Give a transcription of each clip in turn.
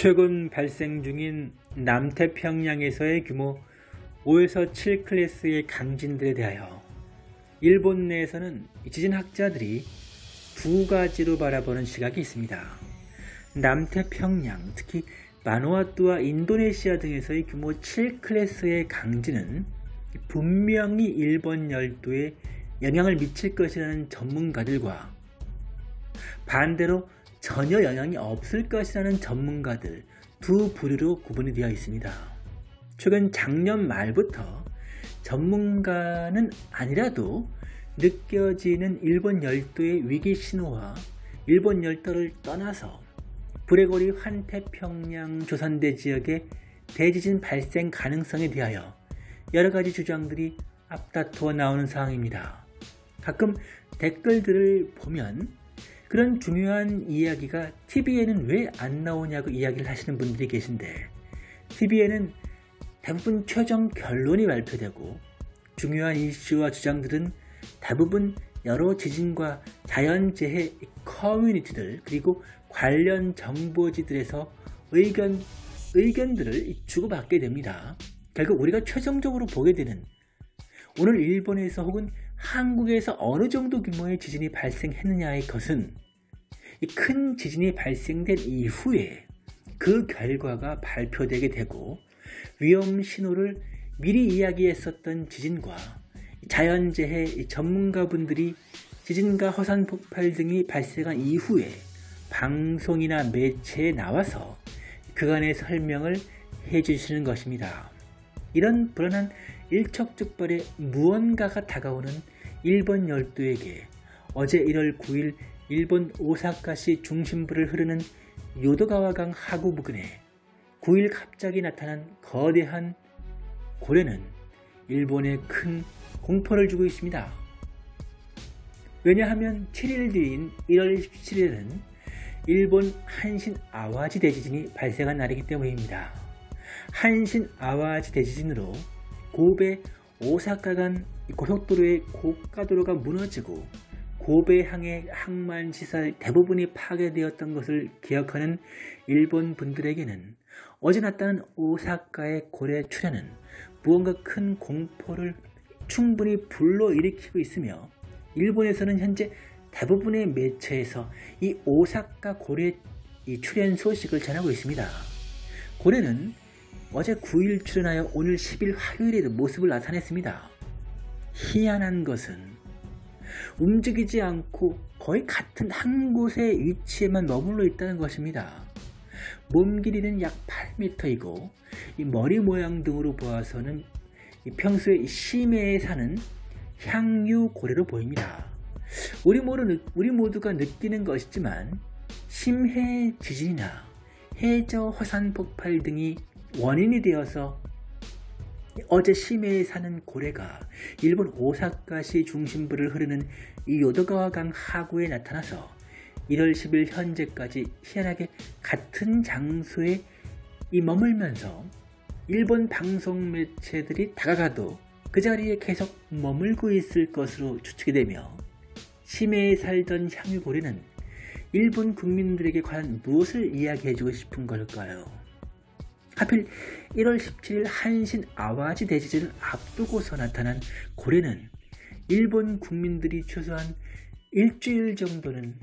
최근 발생 중인 남태평양에서의 규모 5에서 7 클래스의 강진들에 대하여 일본 내에서는 지진학자들이 두 가지로 바라보는 시각이 있습니다. 남태평양, 특히 마누아투와 인도네시아 등에서의 규모 7 클래스의 강진은 분명히 일본 열도에 영향을 미칠 것이라는 전문가들과 반대로 전혀 영향이 없을 것이라는 전문가들 두 부류로 구분이 되어 있습니다. 최근 작년 말부터 전문가는 아니라도 느껴지는 일본 열도의 위기 신호와 일본 열도를 떠나서 브레고리 환태평양 조선대 지역의 대지진 발생 가능성에 대하여 여러 가지 주장들이 앞다투어 나오는 상황입니다. 가끔 댓글들을 보면 그런 중요한 이야기가 TV에는 왜 안 나오냐고 이야기를 하시는 분들이 계신데 TV에는 대부분 최종 결론이 발표되고 중요한 이슈와 주장들은 대부분 여러 지진과 자연재해 커뮤니티들 그리고 관련 정보지들에서 의견, 의견들을 주고받게 됩니다. 결국 우리가 최종적으로 보게 되는 오늘 일본에서 혹은 한국에서 어느 정도 규모의 지진이 발생했느냐의 것은 큰 지진이 발생된 이후에 그 결과가 발표되게 되고 위험 신호를 미리 이야기했었던 지진과 자연재해 전문가분들이 지진과 화산 폭발 등이 발생한 이후에 방송이나 매체에 나와서 그간의 설명을 해주시는 것입니다. 이런 불안한 일촉즉발의 무언가가 다가오는 일본 열도에게 어제 1월 9일 일본 오사카시 중심부를 흐르는 요도가와강 하구 부근에 9일 갑자기 나타난 거대한 고래는 일본에 큰 공포를 주고 있습니다. 왜냐하면 7일 뒤인 1월 17일은 일본 한신 아와지 대지진이 발생한 날이기 때문입니다. 한신 아와지 대지진으로 고베 오사카 간 고속도로의 고가도로가 무너지고 고베 항의 항만 시설 대부분이 파괴되었던 것을 기억하는 일본 분들에게는 어제 났다는 오사카의 고래 출현은 무언가 큰 공포를 충분히 불러일으키고 있으며 일본에서는 현재 대부분의 매체에서 이 오사카 고래 이 출현 소식을 전하고 있습니다. 고래는 어제 9일 출현하여 오늘 10일 화요일에도 모습을 나타냈습니다. 희한한 것은 움직이지 않고 거의 같은 한 곳의 위치에만 머물러 있다는 것입니다. 몸 길이는 약 8m이고 머리 모양 등으로 보아서는 평소에 심해에 사는 향유고래로 보입니다. 우리, 모두, 우리 모두가 느끼는 것이지만 심해 지진이나 해저 화산 폭발 등이 원인이 되어서 어제 심해에 사는 고래가 일본 오사카시 중심부를 흐르는 이 요도가와강 하구에 나타나서 1월 10일 현재까지 희한하게 같은 장소에 이 머물면서 일본 방송 매체들이 다가가도 그 자리에 계속 머물고 있을 것으로 추측이 되며 심해에 살던 향유고래는 일본 국민들에게 과연 무엇을 이야기해주고 싶은 걸까요? 하필 1월 17일 한신 아와지 대지진을 앞두고서 나타난 고래는 일본 국민들이 최소한 일주일 정도는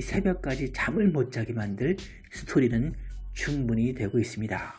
새벽까지 잠을 못 자게 만들 스토리는 충분히 되고 있습니다.